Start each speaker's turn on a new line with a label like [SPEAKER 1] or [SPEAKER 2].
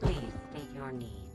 [SPEAKER 1] Please state your need.